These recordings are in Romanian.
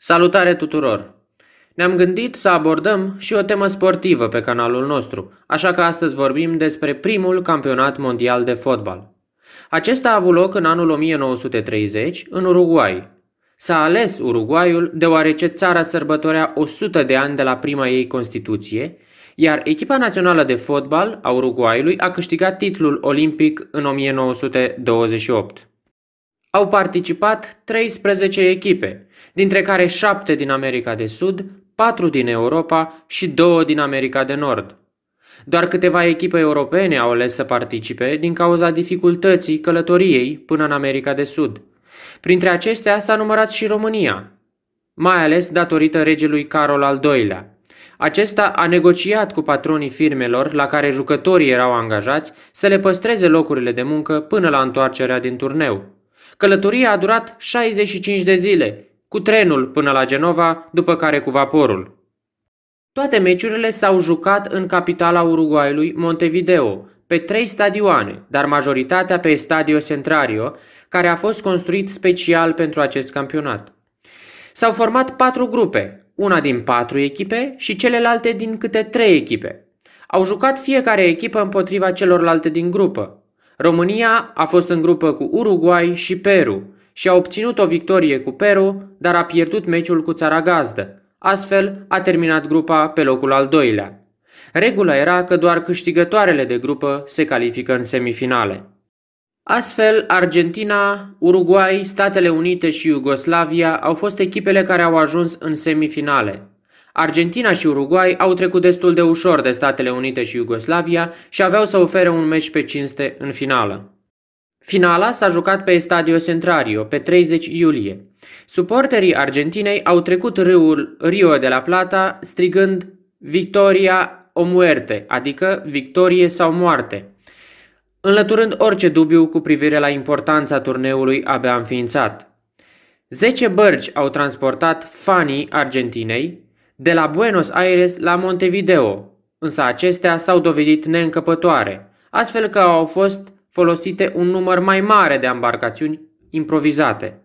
Salutare tuturor! Ne-am gândit să abordăm și o temă sportivă pe canalul nostru, așa că astăzi vorbim despre primul campionat mondial de fotbal. Acesta a avut loc în anul 1930 în Uruguay. S-a ales Uruguayul deoarece țara sărbătorea 100 de ani de la prima ei Constituție, iar echipa națională de fotbal a Uruguayului a câștigat titlul olimpic în 1928. Au participat 13 echipe, dintre care 7 din America de Sud, 4 din Europa și 2 din America de Nord. Doar câteva echipe europene au ales să participe din cauza dificultății călătoriei până în America de Sud. Printre acestea s-a numărat și România, mai ales datorită regelui Carol al II-lea. Acesta a negociat cu patronii firmelor la care jucătorii erau angajați să le păstreze locurile de muncă până la întoarcerea din turneu. Călătoria a durat 65 de zile, cu trenul până la Genova, după care cu vaporul. Toate meciurile s-au jucat în capitala Uruguayului, Montevideo, pe trei stadioane, dar majoritatea pe Stadio Centrario, care a fost construit special pentru acest campionat. S-au format patru grupe, una din patru echipe și celelalte din câte trei echipe. Au jucat fiecare echipă împotriva celorlalte din grupă. România a fost în grupă cu Uruguay și Peru și a obținut o victorie cu Peru, dar a pierdut meciul cu țara gazdă. Astfel, a terminat grupa pe locul al doilea. Regula era că doar câștigătoarele de grupă se califică în semifinale. Astfel, Argentina, Uruguay, Statele Unite și Iugoslavia au fost echipele care au ajuns în semifinale. Argentina și Uruguay au trecut destul de ușor de Statele Unite și Iugoslavia și aveau să ofere un meci pe cinste în finală. Finala s-a jucat pe Estadio Centrario pe 30 iulie. Suporterii Argentinei au trecut râul Rio de la Plata strigând Victoria o muerte, adică victorie sau moarte, înlăturând orice dubiu cu privire la importanța turneului abia înființat. Zece bărci au transportat fanii Argentinei, de la Buenos Aires la Montevideo, însă acestea s-au dovedit neîncăpătoare, astfel că au fost folosite un număr mai mare de embarcațiuni improvizate.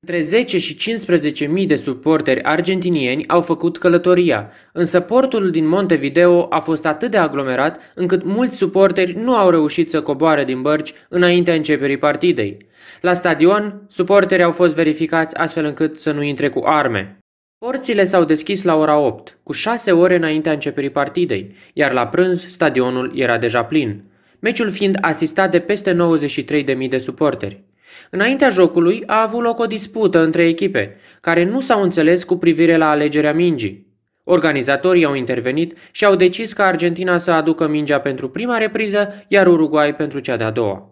Între 10 și 15 mii de suporteri argentinieni au făcut călătoria, însă portul din Montevideo a fost atât de aglomerat încât mulți suporteri nu au reușit să coboare din bărci înaintea începerii partidei. La stadion, suporterii au fost verificați astfel încât să nu intre cu arme. Porțile s-au deschis la ora 8, cu 6 ore înaintea începerii partidei, iar la prânz stadionul era deja plin, meciul fiind asistat de peste 93.000 de suporteri. Înaintea jocului a avut loc o dispută între echipe, care nu s-au înțeles cu privire la alegerea mingii. Organizatorii au intervenit și au decis ca Argentina să aducă mingea pentru prima repriză, iar Uruguay pentru cea de-a doua.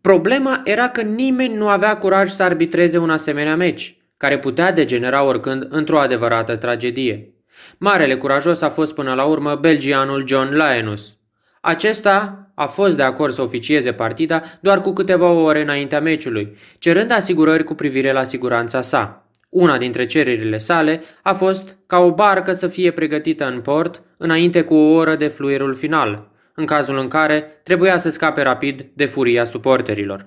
Problema era că nimeni nu avea curaj să arbitreze un asemenea meci care putea degenera oricând într-o adevărată tragedie. Marele curajos a fost până la urmă belgianul John Lionus. Acesta a fost de acord să oficieze partida doar cu câteva ore înaintea meciului, cerând asigurări cu privire la siguranța sa. Una dintre cererile sale a fost ca o barcă să fie pregătită în port înainte cu o oră de fluierul final, în cazul în care trebuia să scape rapid de furia suporterilor.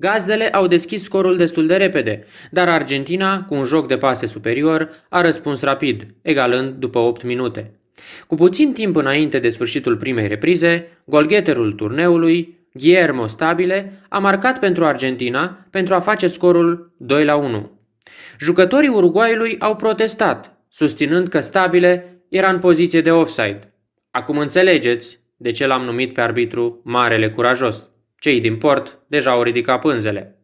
Gazdele au deschis scorul destul de repede, dar Argentina, cu un joc de pase superior, a răspuns rapid, egalând după 8 minute. Cu puțin timp înainte de sfârșitul primei reprize, golgheterul turneului, Guillermo Stabile, a marcat pentru Argentina pentru a face scorul 2 la 1. Jucătorii Uruguayului au protestat, susținând că Stabile era în poziție de offside. Acum înțelegeți de ce l-am numit pe arbitru Marele Curajos. Cei din port deja au ridicat pânzele.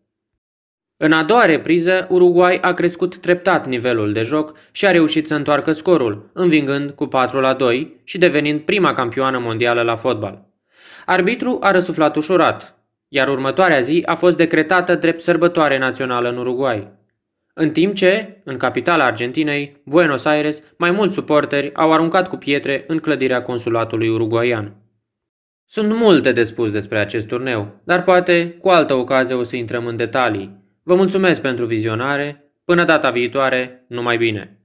În a doua repriză, Uruguay a crescut treptat nivelul de joc și a reușit să întoarcă scorul, învingând cu 4 la 2 și devenind prima campioană mondială la fotbal. Arbitru a răsuflat ușurat, iar următoarea zi a fost decretată drept sărbătoare națională în Uruguay. În timp ce, în capitala Argentinei, Buenos Aires, mai mulți suporteri au aruncat cu pietre în clădirea consulatului uruguaian. Sunt multe de spus despre acest turneu, dar poate cu altă ocazie o să intrăm în detalii. Vă mulțumesc pentru vizionare, până data viitoare, numai bine!